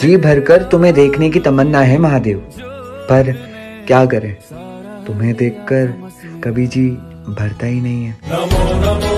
जी भरकर तुम्हें देखने की तमन्ना है महादेव। पर क्या करें? तुम्हें देखकर कभी जी भरता ही नहीं है।